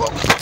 problem.